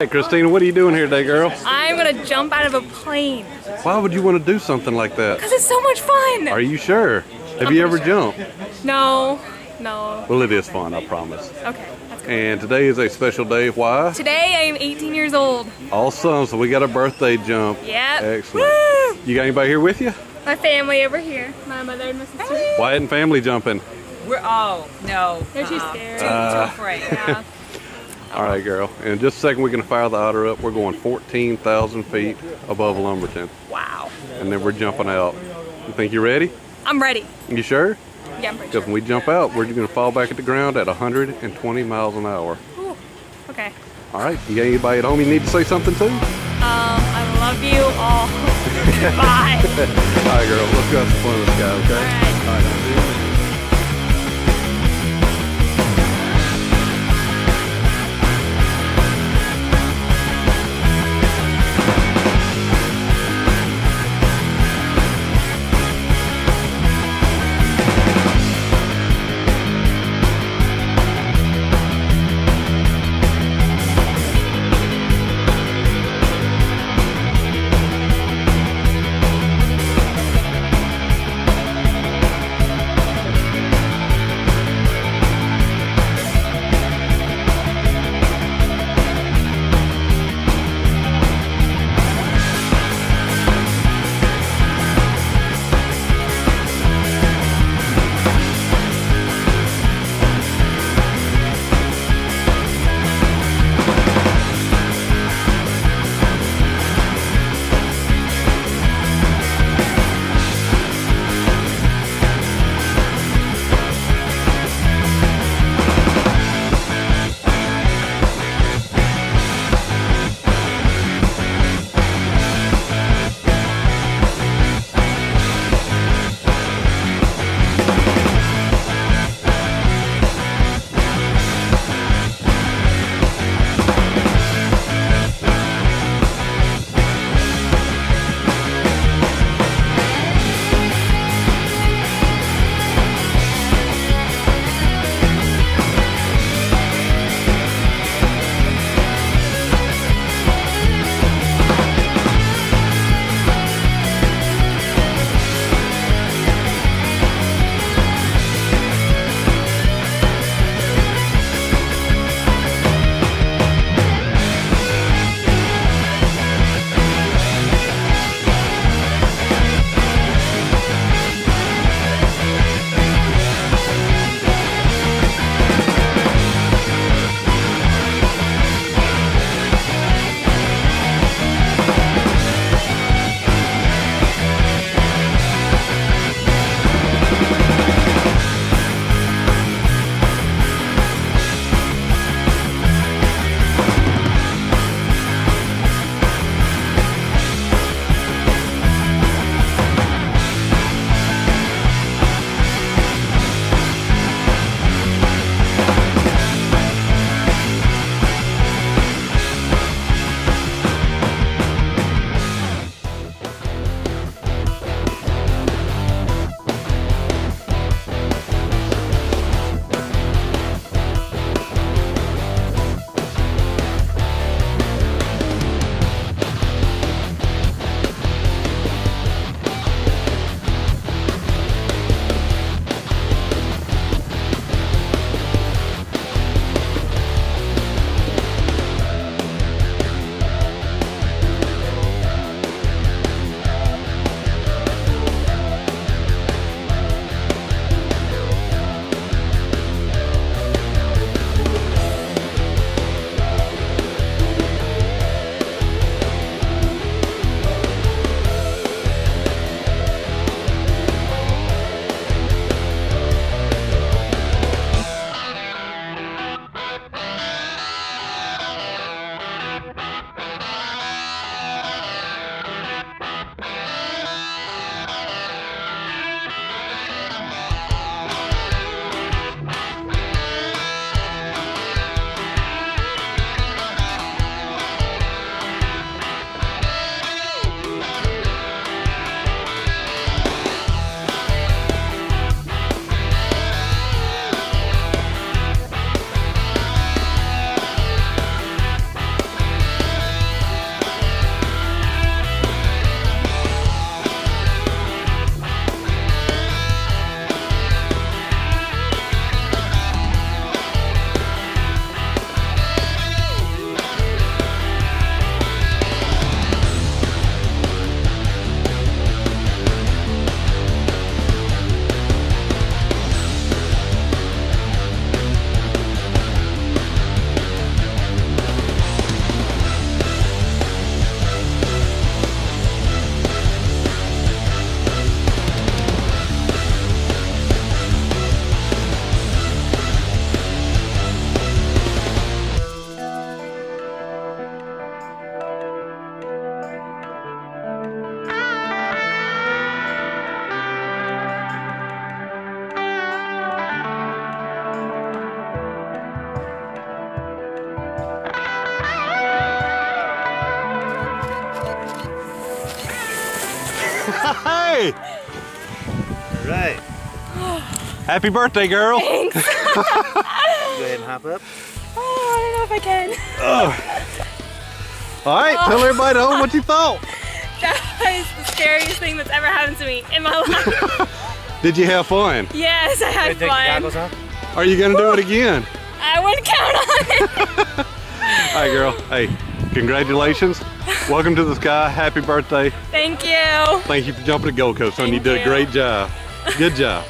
Hey Christina, what are you doing here today, girl? I'm gonna jump out of a plane Why would you want to do something like that? because it's so much fun. Are you sure? Have you ever jumped? No, no. Well, it is fun, I promise. Okay, that's good. And today is a special day. Why? Today I am 18 years old. Awesome. So we got a birthday jump. Yep. Excellent. Woo! You got anybody here with you? My family over here. My mother and my sister. Why isn't family jumping. We're oh no. They're too uh-uh. scared. Too, Uh, too afraid. Yeah. All right, girl. In just a second, we're going to fire the otter up. We're going 14,000 feet above Lumberton. Wow. And then we're jumping out. You think you're ready? I'm ready. You sure? Yeah, I'm pretty Because sure. when we jump out, we're going to fall back at the ground at 120 miles an hour. Ooh, Okay. All right. You got anybody at home you need to say something to? Um, I love you all. Bye. All right, girl. Let's go have some fun with this guy, okay? All right. All right. Hey! Right. Happy birthday, girl. Thanks. Go ahead and hop up. Oh, I don't know if I can. All right, tell everybody at home what you thought. That was the scariest thing that's ever happened to me in my life. Did you have fun? yes, I had Take fun. goggles off. Are you gonna do it again? I wouldn't count on it. All right, girl. Hey, congratulations. Welcome to the sky. Happy birthday. Thank you. Thank you for jumping at Gold Coast, son. You did a great job. Good job.